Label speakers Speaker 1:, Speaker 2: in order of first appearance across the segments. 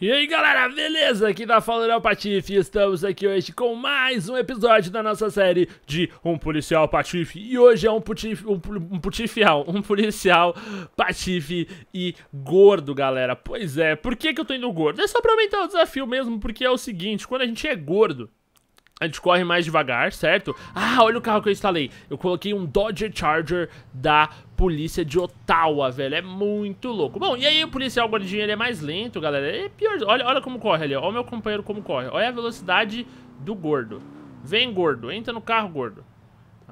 Speaker 1: E aí galera, beleza? Aqui tá falando é o Patife estamos aqui hoje com mais um episódio da nossa série de Um Policial Patife E hoje é um putife, um, um putifial, um policial patife e gordo galera Pois é, por que que eu tô indo gordo? É só pra aumentar o desafio mesmo, porque é o seguinte, quando a gente é gordo a gente corre mais devagar, certo? Ah, olha o carro que eu instalei. Eu coloquei um Dodge Charger da polícia de Ottawa, velho. É muito louco. Bom, e aí o policial gordinho, ele é mais lento, galera. é pior. Olha, olha como corre ali. Olha o meu companheiro como corre. Olha a velocidade do gordo. Vem, gordo. Entra no carro, gordo.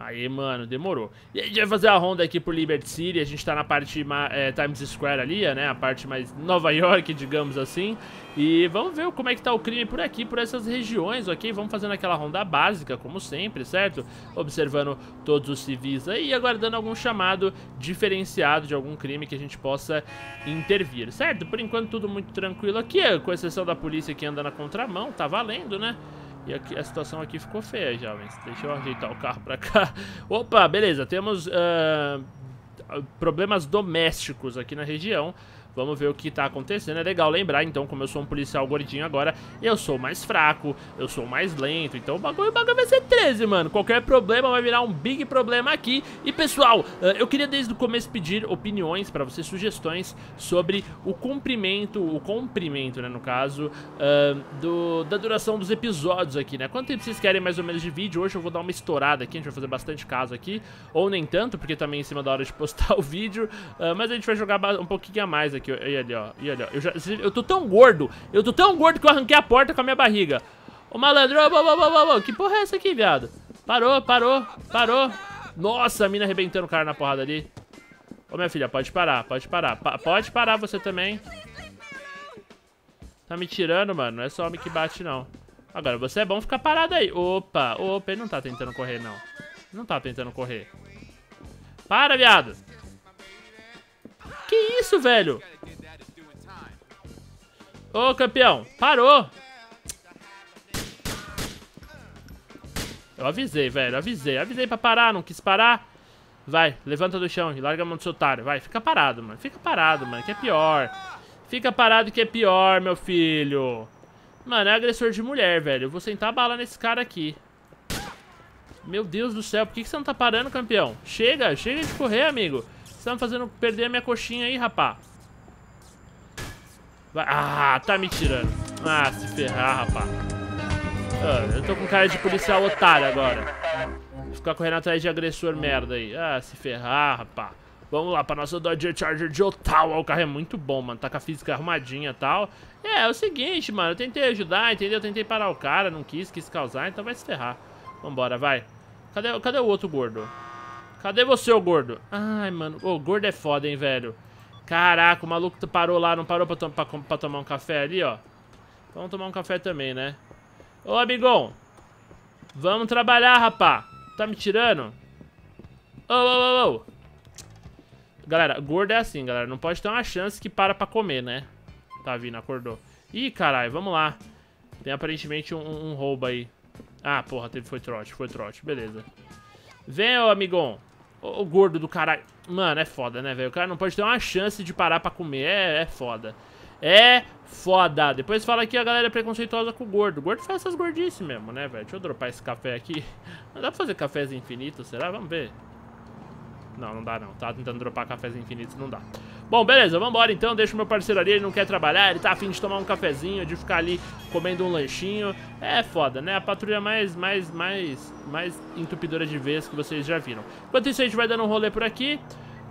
Speaker 1: Aí, mano, demorou. E a gente vai fazer a ronda aqui por Liberty City. A gente tá na parte é, Times Square ali, né? A parte mais Nova York, digamos assim. E vamos ver como é que tá o crime por aqui, por essas regiões, ok? Vamos fazendo aquela ronda básica, como sempre, certo? Observando todos os civis aí e aguardando algum chamado diferenciado de algum crime que a gente possa intervir, certo? Por enquanto tudo muito tranquilo aqui, com exceção da polícia que anda na contramão, tá valendo, né? E aqui, a situação aqui ficou feia, jovens. Deixa eu ajeitar o carro pra cá. Opa, beleza. Temos uh, problemas domésticos aqui na região. Vamos ver o que tá acontecendo. É legal lembrar, então, como eu sou um policial gordinho agora, eu sou mais fraco, eu sou mais lento. Então o bagulho, o bagulho vai ser 13, mano. Qualquer problema vai virar um big problema aqui. E, pessoal, eh, eu queria desde o começo pedir opiniões pra vocês, sugestões sobre o comprimento, o comprimento, né, no caso, uh, do, da duração dos episódios aqui, né? Quanto tempo vocês querem mais ou menos de vídeo? Hoje eu vou dar uma estourada aqui, a gente vai fazer bastante caso aqui. Ou nem tanto, porque também em cima da hora de postar o vídeo. Uh, mas a gente vai jogar um pouquinho a mais aqui aqui, e ali, ó. E ali, ó. Eu, já, eu tô tão gordo. Eu tô tão gordo que eu arranquei a porta com a minha barriga. Ô, malandro, ô, ô, ô, ô, que porra é essa aqui, viado? Parou, parou, parou. Nossa, a mina arrebentando o cara na porrada ali. Ô, minha filha, pode parar, pode parar. Pa pode parar você também. Tá me tirando, mano. Não é só homem que bate, não. Agora, você é bom ficar parado aí. Opa, opa, ele não tá tentando correr, não. Não tá tentando correr. Para, viado. Que isso, velho? Ô, campeão, parou. Eu avisei, velho, avisei. Avisei pra parar, não quis parar. Vai, levanta do chão e larga a mão do seu otário. Vai, fica parado, mano. Fica parado, mano, que é pior. Fica parado que é pior, meu filho. Mano, é agressor de mulher, velho. Eu vou sentar a bala nesse cara aqui. Meu Deus do céu, por que, que você não tá parando, campeão? Chega, chega de correr, amigo. Você tá me fazendo perder a minha coxinha aí, rapá. Vai. Ah, tá me tirando. Ah, se ferrar, rapá. Ah, eu tô com cara de policial otário agora. Vou ficar correndo atrás de agressor merda aí. Ah, se ferrar, rapá. Vamos lá pra nossa Dodge Charger de Ottawa. O carro é muito bom, mano. Tá com a física arrumadinha e tal. É, é o seguinte, mano. Eu tentei ajudar, entendeu? Eu tentei parar o cara, não quis, quis causar, então vai se ferrar. Vambora, vai. Cadê, cadê o outro gordo? Cadê você, ô gordo? Ai, mano. Ô, gordo é foda, hein, velho. Caraca, o maluco parou lá, não parou pra, to pra, pra tomar um café ali, ó. Vamos tomar um café também, né? Ô, amigão. Vamos trabalhar, rapá. Tá me tirando? Ô, ô, ô, ô. Galera, gordo é assim, galera. Não pode ter uma chance que para pra comer, né? Tá vindo, acordou. Ih, caralho, vamos lá. Tem aparentemente um, um roubo aí. Ah, porra, teve, foi trote, foi trote. Beleza. Vem, ô amigão. O, gordo do caralho. Mano, é foda, né, velho? O cara não pode ter uma chance de parar pra comer. É, é foda. É foda. Depois fala que a galera é preconceituosa com o gordo. O gordo faz essas gordices mesmo, né, velho? Deixa eu dropar esse café aqui. Não dá pra fazer cafés infinitos, será? Vamos ver. Não, não dá não. Tá tentando dropar cafés infinitos, não dá. Bom, beleza, vambora então. Deixa o meu parceiro ali, ele não quer trabalhar, ele tá afim de tomar um cafezinho, de ficar ali comendo um lanchinho. É foda, né? A patrulha mais, mais, mais, mais entupidora de vez que vocês já viram. Enquanto isso, a gente vai dando um rolê por aqui.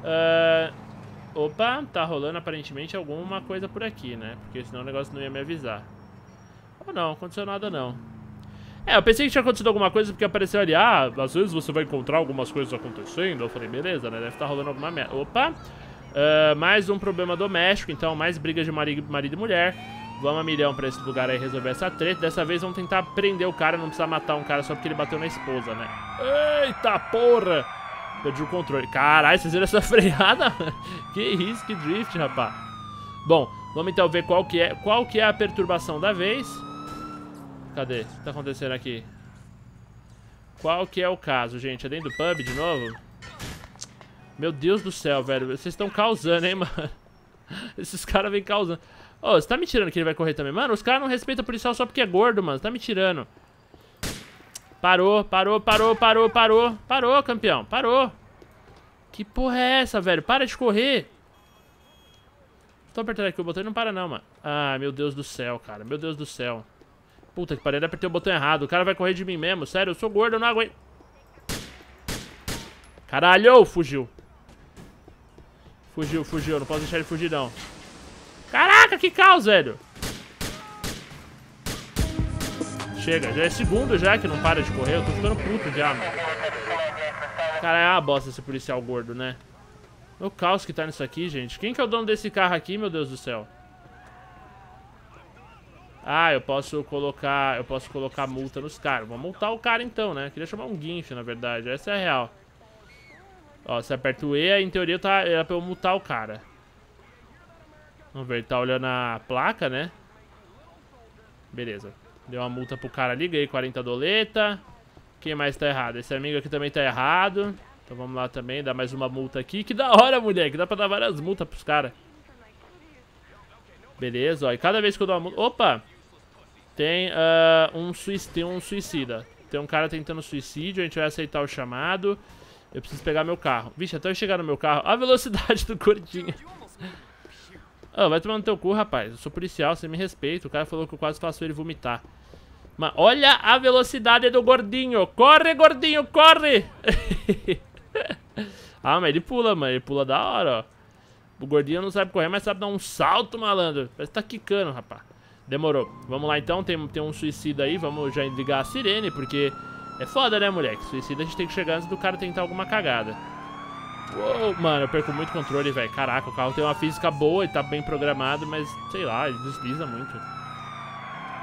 Speaker 1: Uh... Opa, tá rolando aparentemente alguma coisa por aqui, né? Porque senão o negócio não ia me avisar. Ou não, aconteceu nada não. É, eu pensei que tinha acontecido alguma coisa porque apareceu ali, ah, às vezes você vai encontrar algumas coisas acontecendo. Eu falei, beleza, né? Deve estar tá rolando alguma merda. Opa! Uh, mais um problema doméstico, então mais brigas de marido, marido e mulher. Vamos a milhão pra esse lugar aí resolver essa treta. Dessa vez vamos tentar prender o cara, não precisa matar um cara só porque ele bateu na esposa, né? Eita porra! Perdi o controle. Caralho, vocês viram essa freada? que isso, que drift, rapaz. Bom, vamos então ver qual que é, qual que é a perturbação da vez. Cadê? O que tá acontecendo aqui? Qual que é o caso, gente? É dentro do pub de novo? Meu Deus do céu, velho. Vocês estão causando, hein, mano? Esses caras vêm causando. Ô, oh, você tá me tirando que ele vai correr também? Mano, os caras não respeitam o policial só porque é gordo, mano. Você tá me tirando. Parou, parou, parou, parou, parou. Parou, campeão. Parou. Que porra é essa, velho? Para de correr. Tô apertando aqui o botão e não para não, mano. Ah, meu Deus do céu, cara. Meu Deus do céu. Puta que pariu, apertei o botão errado. O cara vai correr de mim mesmo. Sério, eu sou gordo, eu não aguento. Caralho, fugiu. Fugiu, fugiu. Não posso deixar ele fugir, não. Caraca, que caos, velho. Chega, já é segundo já que não para de correr. Eu tô ficando puto já, mano. Cara, é uma bosta esse policial gordo, né? O caos que tá nisso aqui, gente. Quem que é o dono desse carro aqui, meu Deus do céu? Ah, eu posso colocar... Eu posso colocar multa nos caras. Vou multar o cara então, né? Queria chamar um guincho, na verdade. Essa é a real. Ó, você aperta o E, em teoria tá, era pra eu multar o cara. Vamos ver, ele tá olhando a placa, né? Beleza. Deu uma multa pro cara ali, ganhei 40 doleta. Quem mais tá errado? Esse amigo aqui também tá errado. Então vamos lá também, dar mais uma multa aqui. Que da hora, moleque. Dá pra dar várias multas pros caras. Beleza, ó. E cada vez que eu dou uma multa... Opa! Tem, uh, um, suic... tem um suicida. Tem um cara tentando suicídio. A gente vai aceitar o chamado. Eu preciso pegar meu carro. Vixe, até eu chegar no meu carro. A velocidade do gordinho. oh, vai tomar no teu cu, rapaz. Eu sou policial, você me respeita. O cara falou que eu quase faço ele vomitar. Mas olha a velocidade do gordinho. Corre, gordinho, corre! ah, mas ele pula, mano. Ele pula da hora, ó. O gordinho não sabe correr, mas sabe dar um salto, malandro. Parece que tá quicando, rapaz. Demorou. Vamos lá, então. Tem, tem um suicida aí. Vamos já ligar a sirene, porque... É foda, né, moleque? Suicida a gente tem que chegar antes do cara tentar alguma cagada. Uou, mano, eu perco muito controle, velho. Caraca, o carro tem uma física boa e tá bem programado, mas, sei lá, ele desliza muito.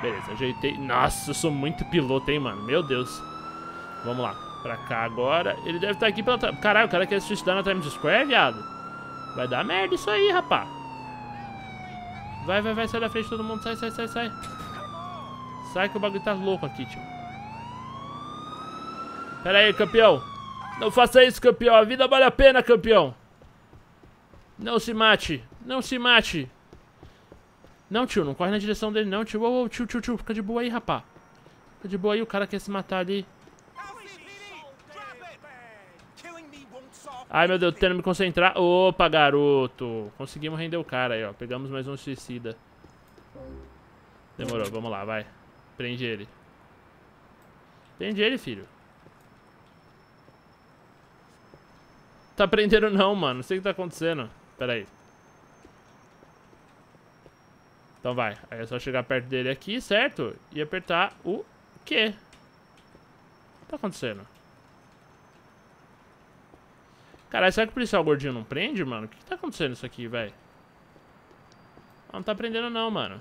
Speaker 1: Beleza, ajeitei. Nossa, eu sou muito piloto, hein, mano. Meu Deus. Vamos lá. Pra cá agora. Ele deve estar aqui pela... Caralho, o cara quer se suicidar na Times Square, viado. Vai dar merda isso aí, rapá. Vai, vai, vai. Sai da frente todo mundo. Sai, sai, sai, sai. Sai que o bagulho tá louco aqui, tio. Pera aí, campeão. Não faça isso, campeão. A vida vale a pena, campeão. Não se mate. Não se mate. Não, tio. Não corre na direção dele, não, tio. Ô, tio, tio, tio. Fica de boa aí, rapá. Fica de boa aí. O cara quer se matar ali. Ai, meu Deus. Tô tentando me concentrar. Opa, garoto. Conseguimos render o cara aí, ó. Pegamos mais um suicida. Demorou. Vamos lá, vai. Prende ele. Prende ele, filho. Tá prendendo não, mano. Não sei o que tá acontecendo. Pera aí. Então vai. Aí é só chegar perto dele aqui, certo? E apertar o quê? O que tá acontecendo? Caralho, será que o policial gordinho não prende, mano? O que, que tá acontecendo isso aqui, velho? Não tá prendendo não, mano.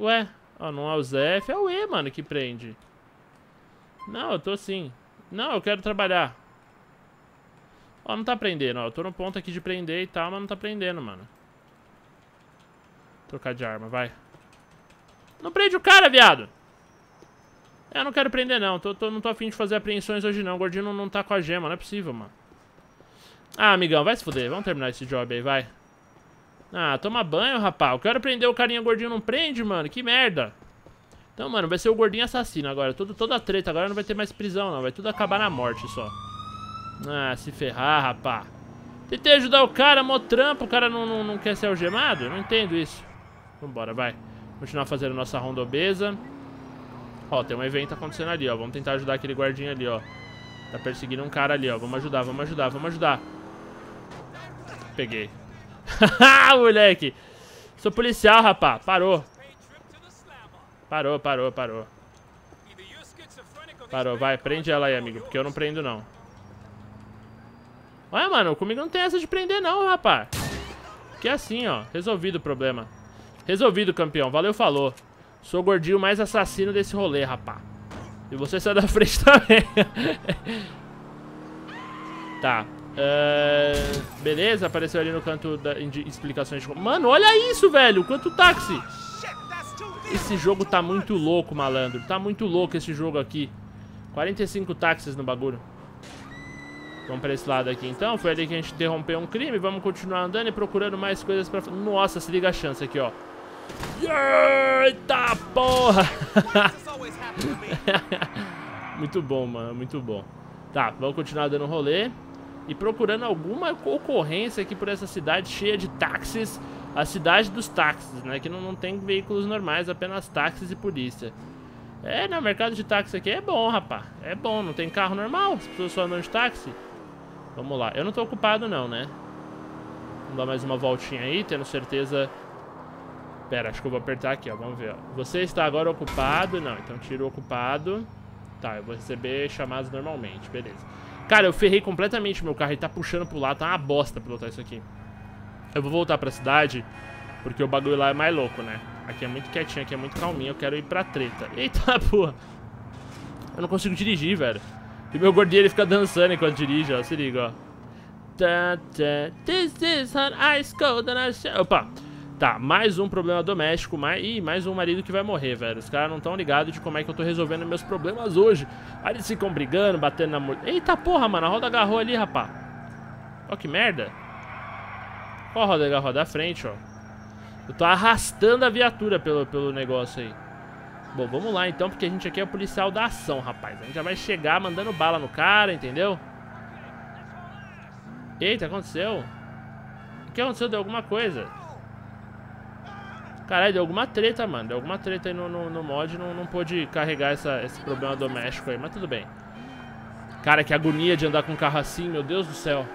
Speaker 1: Ué? Ó, não é o ZF, é o E, mano, que prende. Não, eu tô assim. Não, eu quero trabalhar. Ó, não tá prendendo, ó. Eu tô no ponto aqui de prender e tal, mas não tá prendendo, mano. Trocar de arma, vai. Não prende o cara, viado! Eu não quero prender, não. Tô, tô, não tô afim de fazer apreensões hoje, não. O gordinho não, não tá com a gema, não é possível, mano. Ah, amigão, vai se fuder. Vamos terminar esse job aí, vai. Ah, toma banho, rapaz. Eu quero prender o carinha gordinho, não prende, mano. Que merda. Então, mano, vai ser o gordinho assassino agora. Tudo, toda a treta agora não vai ter mais prisão, não. Vai tudo acabar na morte só. Ah, se ferrar, rapá. Tentei ajudar o cara, mó trampo. O cara não, não, não quer ser algemado? Não entendo isso. Vambora, vai. Continuar fazendo nossa ronda obesa. Ó, tem um evento acontecendo ali, ó. Vamos tentar ajudar aquele guardinha ali, ó. Tá perseguindo um cara ali, ó. Vamos ajudar, vamos ajudar, vamos ajudar. Peguei. Haha, moleque. Sou policial, rapá. Parou. Parou, parou, parou. Parou, vai, prende ela aí, amigo, porque eu não prendo, não. Olha, mano, comigo não tem essa de prender, não, rapaz. Que é assim, ó, resolvido o problema. Resolvido, campeão, valeu, falou. Sou o gordinho mais assassino desse rolê, rapá. E você sai da frente também. tá. Uh, beleza, apareceu ali no canto da, de explicações de... Mano, olha isso, velho, quanto táxi. Esse jogo tá muito louco, malandro. Tá muito louco esse jogo aqui. 45 táxis no bagulho. Vamos pra esse lado aqui então. Foi ali que a gente interrompeu um crime. Vamos continuar andando e procurando mais coisas pra... Nossa, se liga a chance aqui, ó. Eita porra! muito bom, mano. Muito bom. Tá, vamos continuar dando rolê. E procurando alguma ocorrência aqui por essa cidade cheia de táxis. A cidade dos táxis, né? Que não, não tem veículos normais, apenas táxis e polícia. É, no mercado de táxi aqui é bom, rapá. É bom, não tem carro normal. As pessoas só andam de táxi. Vamos lá. Eu não tô ocupado não, né? Vamos dar mais uma voltinha aí, tendo certeza... Pera, acho que eu vou apertar aqui, ó. Vamos ver, ó. Você está agora ocupado? Não, então tiro ocupado. Tá, eu vou receber chamadas normalmente, beleza. Cara, eu ferrei completamente meu carro. Ele tá puxando pro lado, tá uma bosta pilotar isso aqui. Eu vou voltar pra cidade, porque o bagulho lá é mais louco, né? Aqui é muito quietinho, aqui é muito calminho. Eu quero ir pra treta. Eita, porra. Eu não consigo dirigir, velho. E meu gordinho, ele fica dançando enquanto dirige, ó. Se liga, ó. This is an ice cold and I... Opa. Tá, mais um problema doméstico, mais... Ih, mais um marido que vai morrer, velho. Os caras não estão ligados de como é que eu tô resolvendo meus problemas hoje. Aí eles ficam brigando, batendo na mulher. Eita porra, mano, a roda agarrou ali, rapá. Ó que merda. Qual roda agarrou? Da frente, ó. Eu tô arrastando a viatura pelo, pelo negócio aí. Bom, vamos lá então, porque a gente aqui é o policial da ação, rapaz. A gente já vai chegar mandando bala no cara, entendeu? Eita, aconteceu? O que aconteceu? Deu alguma coisa. Caralho, deu alguma treta, mano. Deu alguma treta aí no, no, no mod. Não, não pôde carregar essa, esse problema doméstico aí, mas tudo bem. Cara, que agonia de andar com um carro assim, meu Deus do céu.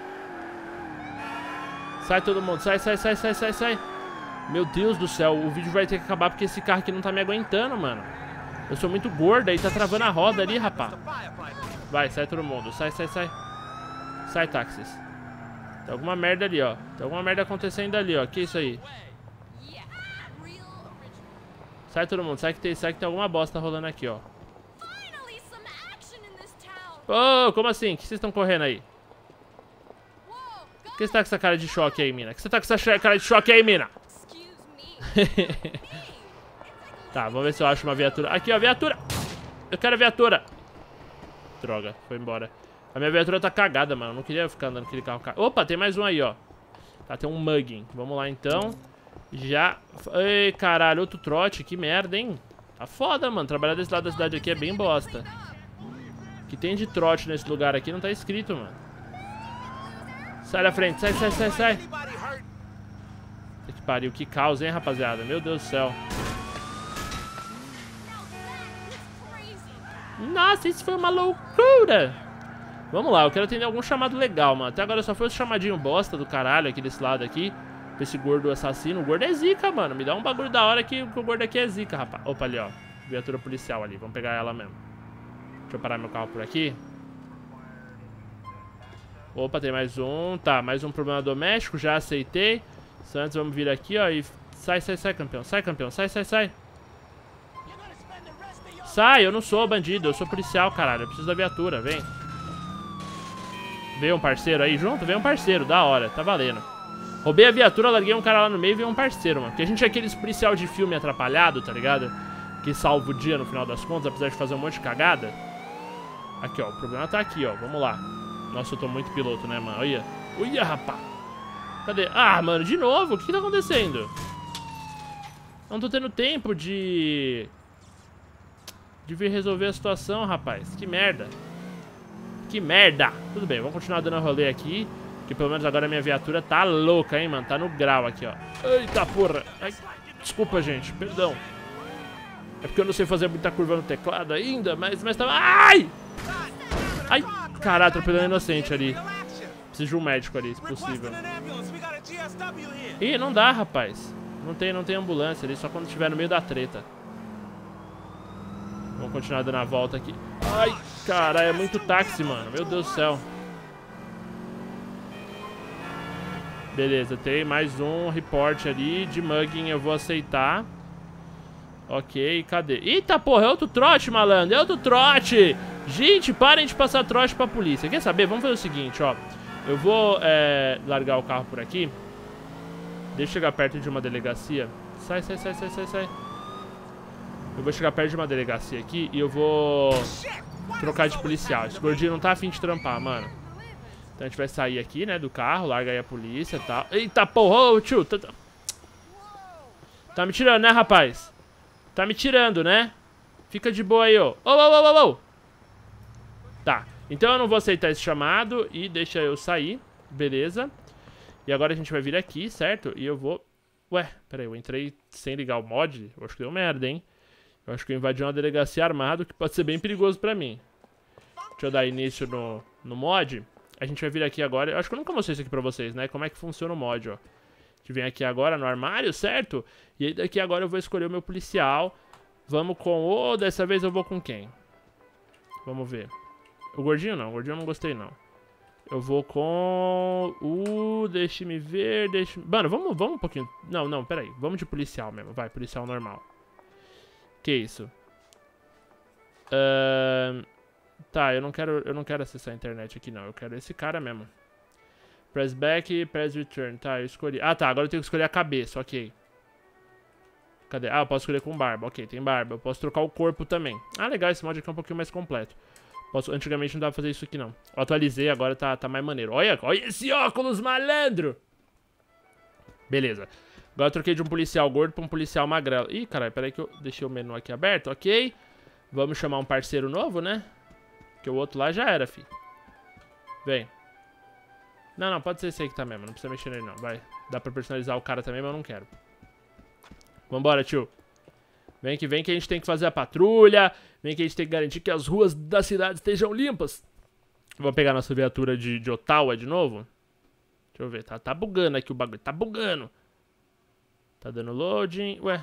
Speaker 1: Sai todo mundo, sai, sai, sai, sai, sai, sai. Meu Deus do céu, o vídeo vai ter que acabar porque esse carro aqui não tá me aguentando, mano. Eu sou muito gorda e tá travando a roda ali, rapá. Vai, sai todo mundo. Sai, sai, sai. Sai, táxis. Tem alguma merda ali, ó. Tem alguma merda acontecendo ali, ó. Que isso aí? Sai todo mundo. Sai que tem, sai que tem alguma bosta rolando aqui, ó. Ô, oh, como assim? O que vocês estão correndo aí? Por que você tá com essa cara de choque aí, mina? Por que você tá com essa cara de choque aí, mina? tá, vamos ver se eu acho uma viatura. Aqui, ó, viatura. Eu quero a viatura. Droga, foi embora. A minha viatura tá cagada, mano. Eu não queria ficar andando aquele carro cagado. Opa, tem mais um aí, ó. Tá, tem um mugging. Vamos lá, então. Já... Ei, caralho, outro trote. Que merda, hein? Tá foda, mano. Trabalhar desse lado da cidade aqui é bem bosta. O que tem de trote nesse lugar aqui não tá escrito, mano. Sai da frente. Sai, sai, sai, sai pariu, que caos, hein, rapaziada? Meu Deus do céu. Nossa, isso foi uma loucura. Vamos lá, eu quero atender algum chamado legal, mano. Até agora só foi o chamadinho bosta do caralho aqui desse lado aqui. Pra esse gordo assassino. O gordo é zica, mano. Me dá um bagulho da hora que, que o gordo aqui é zica, rapaz. Opa, ali, ó. Viatura policial ali. Vamos pegar ela mesmo. Deixa eu parar meu carro por aqui. Opa, tem mais um. Tá, mais um problema doméstico. Já aceitei. Santos, vamos vir aqui, ó, e... Sai, sai, sai, campeão. Sai, campeão. Sai, sai, sai. Sai, eu não sou bandido. Eu sou policial, caralho. Eu preciso da viatura, vem. Veio um parceiro aí junto? Veio um parceiro, da hora. Tá valendo. Roubei a viatura, larguei um cara lá no meio e veio um parceiro, mano. Porque a gente é aqueles policial de filme atrapalhado, tá ligado? Que salva o dia no final das contas, apesar de fazer um monte de cagada. Aqui, ó. O problema tá aqui, ó. Vamos lá. Nossa, eu tô muito piloto, né, mano? Olha. Olha, rapaz. Cadê? Ah, mano, de novo? O que, que tá acontecendo? Não tô tendo tempo de... De vir resolver a situação, rapaz. Que merda. Que merda. Tudo bem, vamos continuar dando rolê aqui. Que pelo menos agora a minha viatura tá louca, hein, mano. Tá no grau aqui, ó. Eita porra. Ai, desculpa, gente. Perdão. É porque eu não sei fazer muita curva no teclado ainda, mas, mas tava... Ai! Ai! Caralho, atropelando inocente ali. Preciso de um médico ali, se possível. Ih, não dá, rapaz. Não tem, não tem ambulância ali, só quando estiver no meio da treta. Vamos continuar dando a volta aqui. Ai, caralho, é muito táxi, mano. Meu Deus do céu. Beleza, tem mais um report ali de mugging, eu vou aceitar. Ok, cadê? Eita porra, é outro trote, malandro, é outro trote! Gente, parem de passar trote pra polícia. Quer saber? Vamos fazer o seguinte, ó. Eu vou é, largar o carro por aqui. Deixa eu chegar perto de uma delegacia. Sai, sai, sai, sai, sai, sai. Eu vou chegar perto de uma delegacia aqui e eu vou trocar de policial. Esse gordinho não tá afim de trampar, mano. Então a gente vai sair aqui, né, do carro, larga aí a polícia e tal. Eita porra, ô tio. Tá, tá... tá me tirando, né, rapaz? Tá me tirando, né? Fica de boa aí, ó. Ô, ô, ô, ô, ô. Tá. Então eu não vou aceitar esse chamado e deixa eu sair. Beleza. E agora a gente vai vir aqui, certo? E eu vou... Ué, peraí, eu entrei sem ligar o mod? Eu acho que deu merda, hein? Eu acho que eu invadi uma delegacia armado, que pode ser bem perigoso pra mim. Deixa eu dar início no, no mod. A gente vai vir aqui agora. Eu acho que eu nunca mostrei isso aqui pra vocês, né? Como é que funciona o mod, ó. A gente vem aqui agora no armário, certo? E aí daqui agora eu vou escolher o meu policial. Vamos com... Oh, dessa vez eu vou com quem? Vamos ver. O gordinho não, o gordinho eu não gostei não. Eu vou com o... Deixe-me ver, deixe Mano, vamos, vamos um pouquinho... Não, não, peraí. Vamos de policial mesmo. Vai, policial normal. Que isso? Uh... Tá, eu não quero eu não quero acessar a internet aqui, não. Eu quero esse cara mesmo. Press back, press return. Tá, eu escolhi... Ah, tá. Agora eu tenho que escolher a cabeça. Ok. Cadê? Ah, eu posso escolher com barba. Ok, tem barba. Eu posso trocar o corpo também. Ah, legal. Esse mod aqui é um pouquinho mais completo. Posso, antigamente não dava pra fazer isso aqui, não. Eu atualizei, agora tá, tá mais maneiro. Olha, olha esse óculos malandro! Beleza. Agora eu troquei de um policial gordo pra um policial magrelo. Ih, caralho, peraí que eu deixei o menu aqui aberto. Ok. Vamos chamar um parceiro novo, né? Porque o outro lá já era, fi. Vem. Não, não, pode ser esse aí que tá mesmo. Não precisa mexer nele, não. Vai. Dá pra personalizar o cara também, mas eu não quero. Vambora, tio. Vem que vem que a gente tem que fazer a patrulha. Vem que a gente tem que garantir que as ruas da cidade estejam limpas. Vou pegar nossa viatura de, de Ottawa de novo. Deixa eu ver. Tá, tá bugando aqui o bagulho. Tá bugando. Tá dando loading. Ué.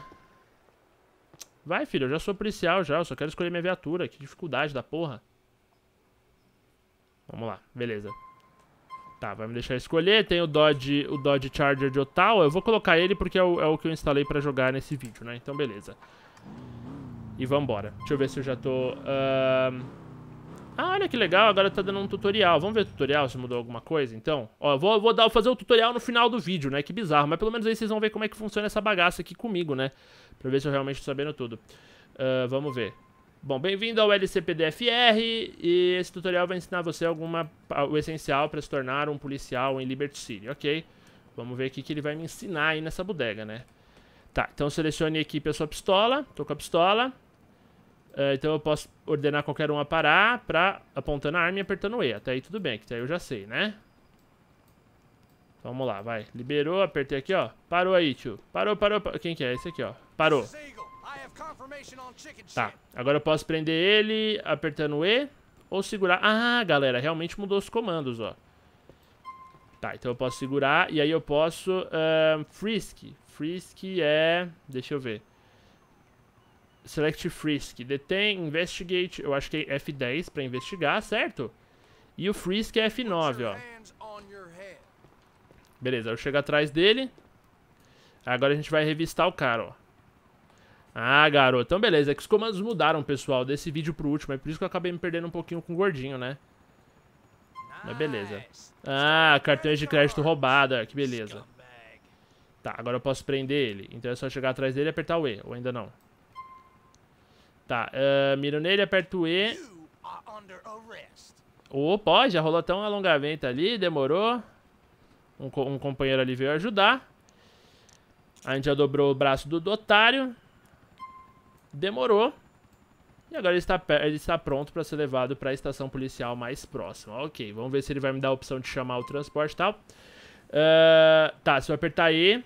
Speaker 1: Vai, filho. Eu já sou policial já. Eu só quero escolher minha viatura. Que dificuldade da porra. Vamos lá. Beleza. Tá, vai me deixar escolher. Tem o Dodge, o Dodge Charger de Ottawa. Eu vou colocar ele porque é o, é o que eu instalei pra jogar nesse vídeo, né? Então, beleza. E vambora. Deixa eu ver se eu já tô... Uh... Ah, olha que legal, agora tá dando um tutorial. Vamos ver o tutorial, se mudou alguma coisa, então. Ó, vou, vou dar, fazer o tutorial no final do vídeo, né? Que bizarro. Mas pelo menos aí vocês vão ver como é que funciona essa bagaça aqui comigo, né? Pra ver se eu realmente tô sabendo tudo. Uh, vamos ver. Bom, bem-vindo ao LCPDFR e esse tutorial vai ensinar você alguma, o essencial para se tornar um policial em Liberty City, ok? Vamos ver o que ele vai me ensinar aí nessa bodega, né? Tá, então selecione equipe a sua pistola, tô com a pistola. Uh, então eu posso ordenar qualquer um a parar pra apontando a arma e apertando E. Até aí tudo bem, que até aí eu já sei, né? Vamos lá, vai. Liberou, apertei aqui, ó. Parou aí, tio. Parou, parou, parou. Quem que é? Esse aqui, ó. Parou. Tá, agora eu posso prender ele apertando E ou segurar. Ah, galera, realmente mudou os comandos, ó. Tá, então eu posso segurar e aí eu posso... Uh, frisk. Frisk é... Deixa eu ver. Select Frisk. Detém, Investigate, eu acho que é F10 pra investigar, certo? E o Frisk é F9, ó. Beleza, eu chego atrás dele. Agora a gente vai revistar o cara, ó. Ah, garoto. Então, beleza. É que os comandos mudaram, pessoal, desse vídeo pro último. É por isso que eu acabei me perdendo um pouquinho com o gordinho, né? Mas beleza. Ah, cartões de crédito roubado. Que beleza. Tá, agora eu posso prender ele. Então é só chegar atrás dele e apertar o E. Ou ainda não. Tá, uh, miro nele, aperto o E. Opa, já rolou até um alongamento ali. Demorou. Um, um companheiro ali veio ajudar. A gente já dobrou o braço do, do otário. Demorou. E agora ele está, ele está pronto para ser levado para a estação policial mais próxima. Ok, vamos ver se ele vai me dar a opção de chamar o transporte e tal. Uh, tá, se eu apertar E...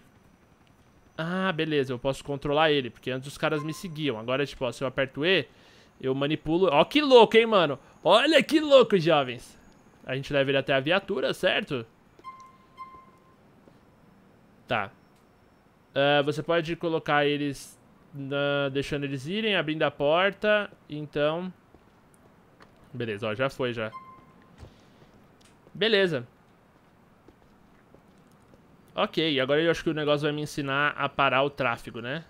Speaker 1: Ah, beleza, eu posso controlar ele, porque antes os caras me seguiam. Agora, tipo, ó, se eu aperto E, eu manipulo... Ó que louco, hein, mano? Olha que louco, jovens. A gente leva ele até a viatura, certo? Tá. Uh, você pode colocar eles na, deixando eles irem, abrindo a porta. Então... Beleza, ó, já foi, já. Beleza. Ok, agora eu acho que o negócio vai me ensinar a parar o tráfego, né?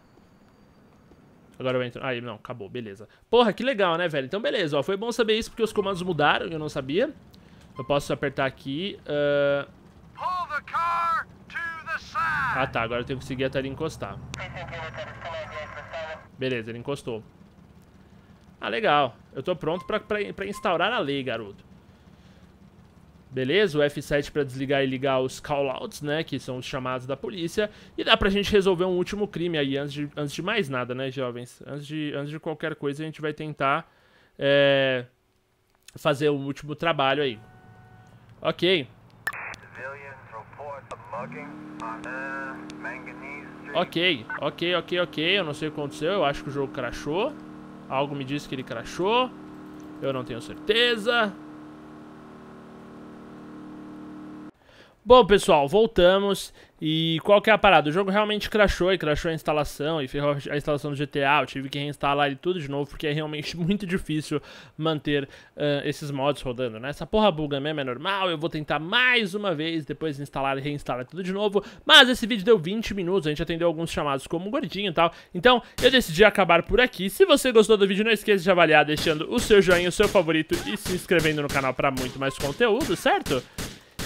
Speaker 1: Agora eu entro... Aí, não, acabou, beleza. Porra, que legal, né, velho? Então, beleza, ó. Foi bom saber isso porque os comandos mudaram, eu não sabia. Eu posso apertar aqui. Uh... Ah, tá, agora eu tenho que seguir até ele encostar. Beleza, ele encostou. Ah, legal. Eu tô pronto pra, pra, pra instaurar a lei, garoto. Beleza, o F7 para desligar e ligar os callouts, né, que são os chamados da polícia, e dá pra gente resolver um último crime aí, antes de, antes de mais nada, né, jovens? Antes de, antes de qualquer coisa, a gente vai tentar é, fazer o último trabalho aí. Ok. Ok, ok, ok, ok, eu não sei o que aconteceu, eu acho que o jogo crashou. Algo me disse que ele crashou. Eu não tenho certeza. Bom, pessoal, voltamos. E qual que é a parada? O jogo realmente crashou e crashou a instalação e ferrou a instalação do GTA. Eu tive que reinstalar ele tudo de novo porque é realmente muito difícil manter uh, esses mods rodando, né? Essa porra buga mesmo é normal. Eu vou tentar mais uma vez, depois instalar e reinstalar tudo de novo. Mas esse vídeo deu 20 minutos, a gente atendeu alguns chamados como gordinho e tal. Então eu decidi acabar por aqui. Se você gostou do vídeo, não esqueça de avaliar deixando o seu joinha, o seu favorito e se inscrevendo no canal para muito mais conteúdo, certo?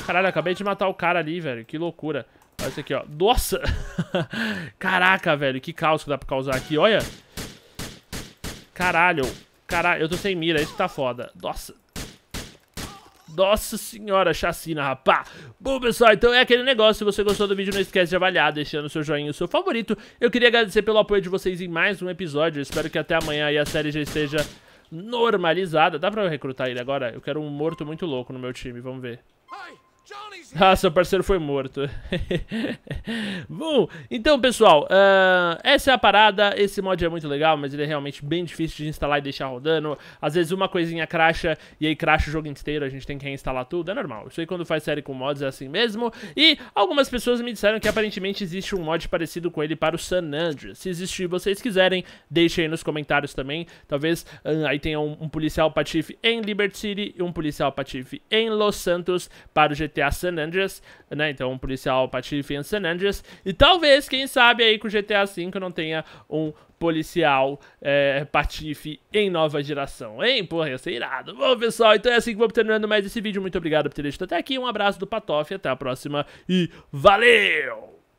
Speaker 1: Caralho, acabei de matar o cara ali, velho. Que loucura. Olha isso aqui, ó. Nossa! Caraca, velho. Que caos que dá pra causar aqui. Olha. Caralho. Caralho, eu tô sem mira. Isso tá foda. Nossa. Nossa senhora, chacina, rapá. Bom, pessoal, então é aquele negócio. Se você gostou do vídeo, não esquece de avaliar, deixando o seu joinha o seu favorito. Eu queria agradecer pelo apoio de vocês em mais um episódio. Espero que até amanhã a série já esteja normalizada. Dá pra eu recrutar ele agora? Eu quero um morto muito louco no meu time, vamos ver. Ah, seu parceiro foi morto. Bom, então pessoal, uh, essa é a parada. Esse mod é muito legal, mas ele é realmente bem difícil de instalar e deixar rodando. Às vezes uma coisinha cracha e aí cracha o jogo inteiro, a gente tem que reinstalar tudo. É normal. Isso aí quando faz série com mods é assim mesmo. E algumas pessoas me disseram que aparentemente existe um mod parecido com ele para o San Andreas. Se existir vocês quiserem, deixem aí nos comentários também. Talvez uh, aí tenha um, um policial patife em Liberty City e um policial patife em Los Santos para o GTA San Andreas, né? Então, um policial patife em San Andreas. E talvez, quem sabe aí com o GTA V não tenha um policial é, patife em nova geração, hein? Porra, ia ser irado. Bom, pessoal, então é assim que vou terminando mais esse vídeo. Muito obrigado por ter assistido até aqui. Um abraço do Patoff, até a próxima e valeu!